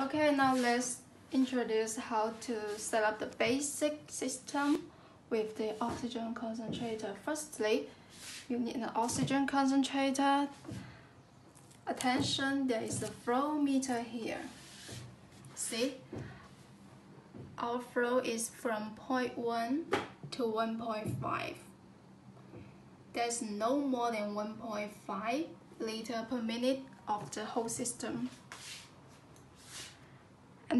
Okay, now let's introduce how to set up the basic system with the oxygen concentrator. Firstly, you need an oxygen concentrator. Attention, there is a flow meter here. See? Our flow is from 0.1 to 1.5. There's no more than 1.5 liter per minute of the whole system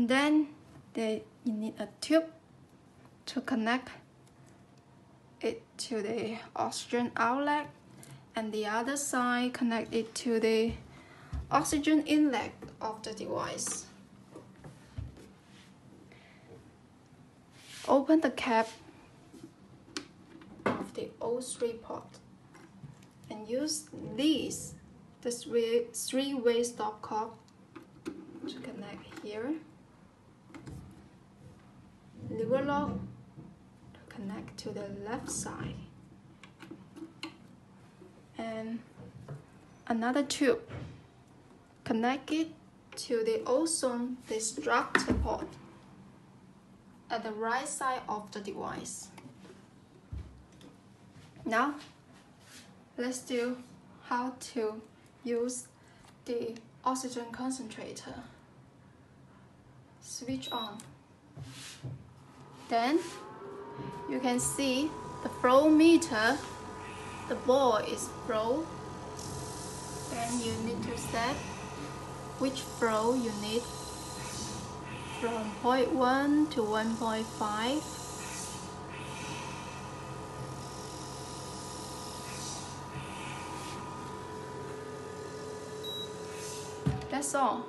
and then they, you need a tube to connect it to the oxygen outlet and the other side connect it to the oxygen inlet of the device. Open the cap of the O3 port and use these, the three-way three stopcock to connect here to connect to the left side and another tube connect it to the ozone destructor port at the right side of the device. Now, let's do how to use the oxygen concentrator. Switch on. Then you can see the flow meter, the ball is flow. Then you need to set which flow you need from 0.1 to 1.5. That's all.